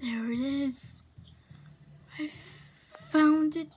There it is. I found it.